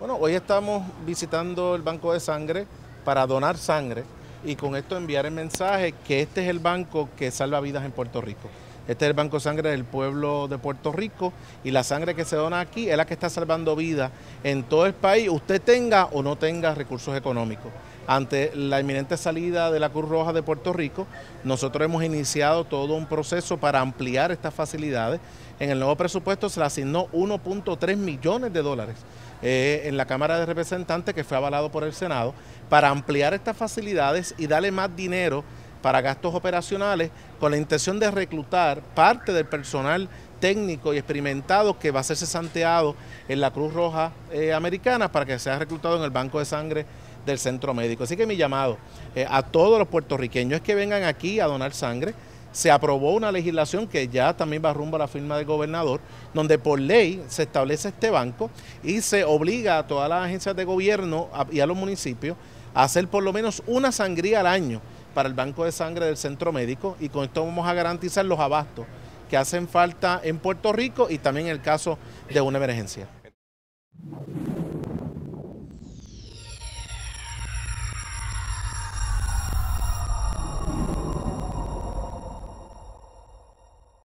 Bueno, hoy estamos visitando el banco de sangre para donar sangre y con esto enviar el mensaje que este es el banco que salva vidas en Puerto Rico. Este es el Banco Sangre del pueblo de Puerto Rico y la sangre que se dona aquí es la que está salvando vidas en todo el país, usted tenga o no tenga recursos económicos. Ante la inminente salida de la Cruz Roja de Puerto Rico, nosotros hemos iniciado todo un proceso para ampliar estas facilidades. En el nuevo presupuesto se le asignó 1.3 millones de dólares eh, en la Cámara de Representantes, que fue avalado por el Senado, para ampliar estas facilidades y darle más dinero para gastos operacionales con la intención de reclutar parte del personal técnico y experimentado que va a ser cesanteado en la Cruz Roja eh, Americana para que sea reclutado en el Banco de Sangre del Centro Médico. Así que mi llamado eh, a todos los puertorriqueños es que vengan aquí a donar sangre. Se aprobó una legislación que ya también va rumbo a la firma del gobernador, donde por ley se establece este banco y se obliga a todas las agencias de gobierno y a los municipios a hacer por lo menos una sangría al año para el banco de sangre del centro médico y con esto vamos a garantizar los abastos que hacen falta en Puerto Rico y también en el caso de una emergencia.